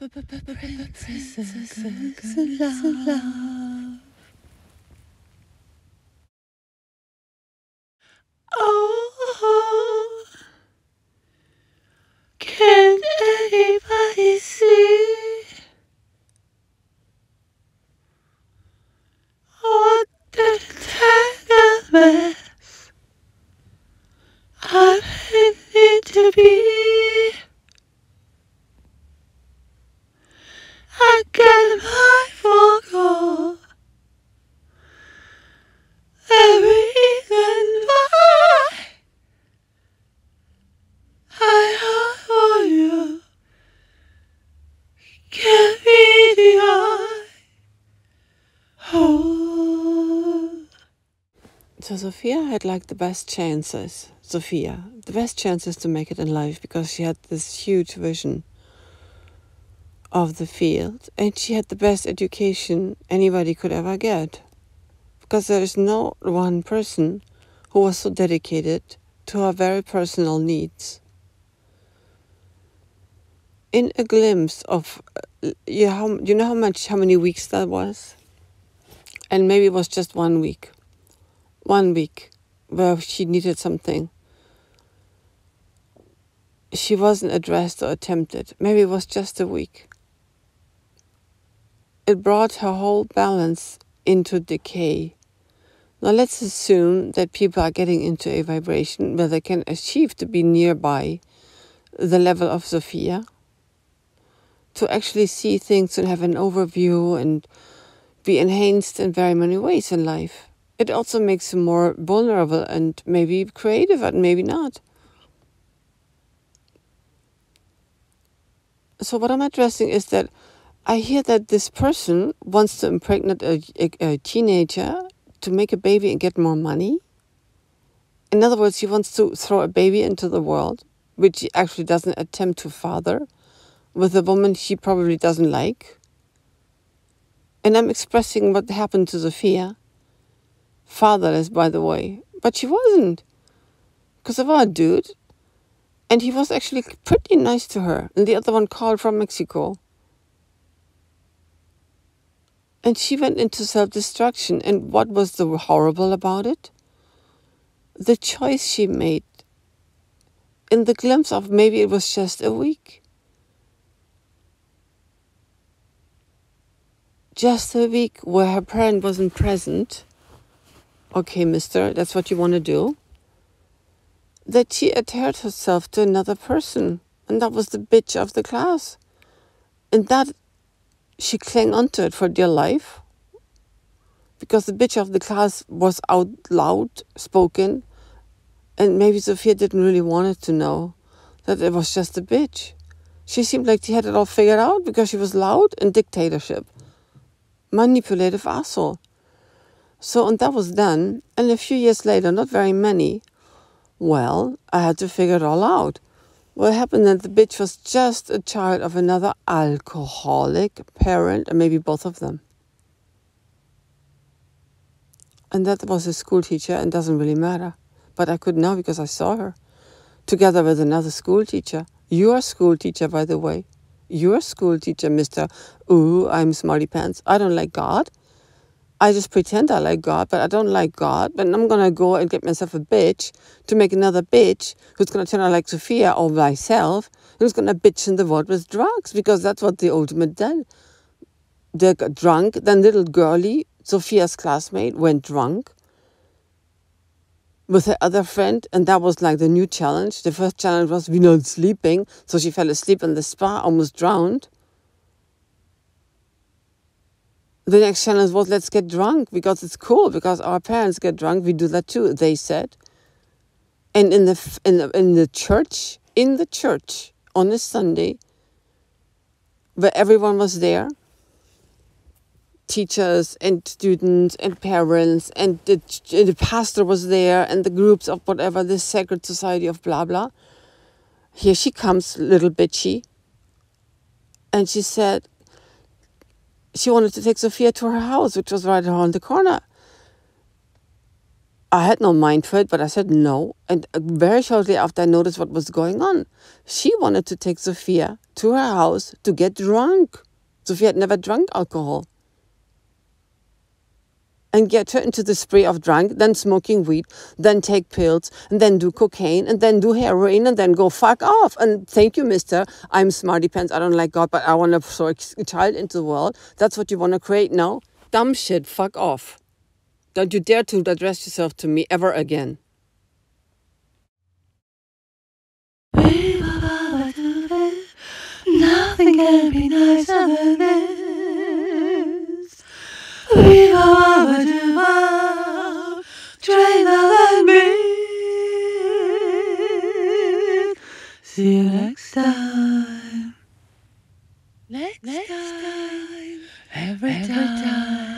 Princess love. Oh, can anybody see what the entanglements I need to be? I get my full goal. The reason why I adore you can't be denied. Oh. So Sophia had like the best chances. Sophia, the best chances to make it in life because she had this huge vision of the field and she had the best education anybody could ever get. Because there is no one person who was so dedicated to her very personal needs. In a glimpse of you, how, you know how much how many weeks that was? And maybe it was just one week one week where she needed something she wasn't addressed or attempted maybe it was just a week it brought her whole balance into decay. Now let's assume that people are getting into a vibration where they can achieve to be nearby the level of Sophia, to actually see things and have an overview and be enhanced in very many ways in life. It also makes them more vulnerable and maybe creative and maybe not. So, what I'm addressing is that I hear that this person wants to impregnate a, a, a, teenager to make a baby and get more money. In other words, he wants to throw a baby into the world, which he actually doesn't attempt to father, with a woman he probably doesn't like. And I'm expressing what happened to Sophia. Fatherless, by the way. But she wasn't. Because of our dude. And he was actually pretty nice to her. And the other one called from Mexico. And she went into self destruction. And what was the horrible about it? The choice she made in the glimpse of maybe it was just a week. Just a week where her parent wasn't present. Okay, mister, that's what you want to do. That she adhered herself to another person. And that was the bitch of the class. And that she clung onto it for dear life because the bitch of the class was out loud spoken and maybe Sophia didn't really want it to know that it was just a bitch. She seemed like she had it all figured out because she was loud and dictatorship. Manipulative asshole. So, and that was done. And a few years later, not very many, well, I had to figure it all out. What happened that the bitch was just a child of another alcoholic parent, and maybe both of them. And that was a school teacher, and doesn't really matter. But I could know because I saw her together with another school teacher. Your school teacher, by the way. Your school teacher, Mr. Ooh, I'm smarty pants. I don't like God. I just pretend I like God, but I don't like God. But I'm going to go and get myself a bitch to make another bitch who's going to turn out like Sophia or myself, who's going to bitch in the world with drugs because that's what the ultimate did. They got drunk. Then little girlie, Sophia's classmate, went drunk with her other friend, and that was like the new challenge. The first challenge was we're not sleeping, so she fell asleep in the spa, almost drowned. The next challenge was let's get drunk because it's cool because our parents get drunk. We do that too they said. And in the in the, in the church in the church on a sunday where everyone was there teachers and students and parents and the, the pastor was there and the groups of whatever the sacred society of blah blah. Here she comes little bitchy and she said she wanted to take Sophia to her house, which was right around the corner. I had no mind for it, but I said no. And uh, very shortly after I noticed what was going on, she wanted to take Sophia to her house to get drunk. Sophia had never drunk alcohol. And get her into the spree of drunk, then smoking weed, then take pills, and then do cocaine, and then do heroin, and then go fuck off. And thank you, mister. I'm smarty pants. I don't like God, but I want to throw a child into the world. That's what you want to create now? Dumb shit. Fuck off. Don't you dare to address yourself to me ever again. Nothing can be nicer than this. next time. Next, next time. time. Every, Every time. time.